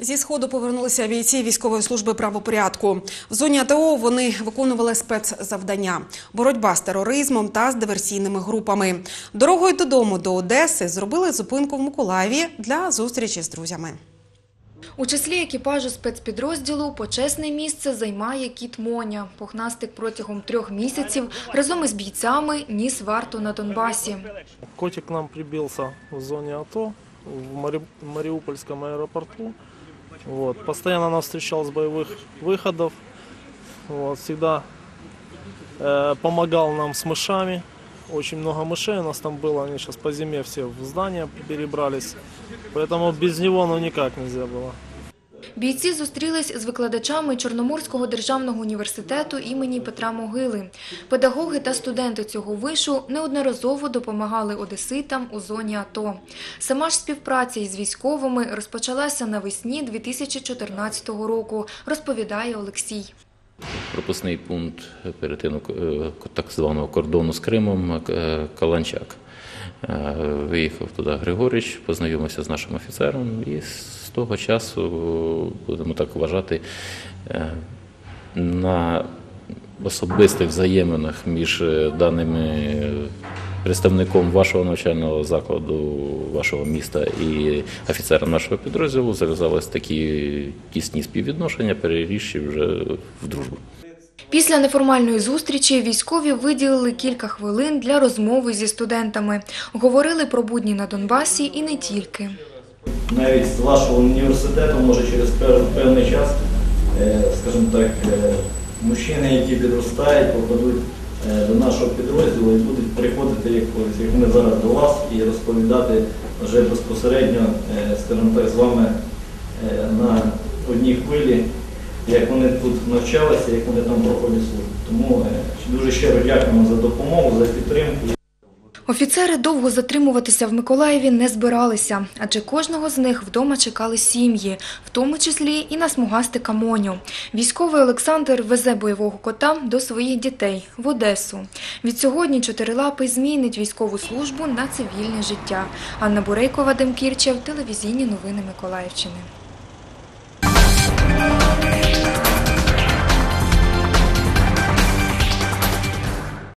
Зі сходу повернулися бійці військової служби правопорядку. В зоні АТО вони виконували спецзавдання: боротьба з тероризмом та з диверсійними групами. Дорогою додому до Одеси зробили зупинку в Миколаєві для зустрічі з друзями. У числі екіпажу спецпідрозділу почесне місце займає кіт Моня. Пухнастик протягом трьох місяців разом із бійцями ніс варту на Донбасі. Котик нам прибился в зоне АТО, в Мариупольском аэропорту. Вот. Постоянно нас встречал с боевых выходов. Вот. Всегда э, помогал нам с мышами. Очень много мышей у нас там было. Они сейчас по зиме все в здание перебрались. Поэтому без него ну никак нельзя было. Бійці зустрілись з викладачами Чорноморського державного університету імені Петра Могили. Педагоги та студенти цього вишу неодноразово допомагали одеситам у зоні АТО. Сама ж співпраця із військовими розпочалася навесні 2014 року, розповідає Олексій. пропускний пункт перетину е, так званого кордону з Кримом е, Каланчак. Е, Виїхав туди Григорич, познайомився з нашим офіцером, і того часу, будемо так вважати, е, на особистих взаєминах між е, даними представником вашого навчального закладу, вашого міста і офіцером нашого підрозділу зав'язались такі тісні співвідношення, перерісші вже в дружбу. Після неформальної зустрічі військові виділили кілька хвилин для розмови зі студентами. Говорили про будні на Донбасі і не тільки. Навіть з вашого університету, може через певний час, е, скажімо так, е, мужчини, які підростають, попадуть е, до нашого підрозділу і будуть приходити, як, ми зараз до вас, і розповідати вже безпосередньо, скажімо так, з вами на одній хвилі, як вони тут навчалися, як вони там проходять службу. Тому дуже щиро дякуємо за допомогу, за підтримку. Офіцери довго затримуватися в Миколаєві не збиралися, адже кожного з них вдома чекали сім'ї, в тому числі і на смугастика Моню. Військовий Олександр везе бойового кота до своїх дітей в Одесу. Від сьогодні чотирилапий змінить військову службу на цивільне життя. Анна Бурейко, Вадим Кірчев, телевізійні новини Миколаївщини.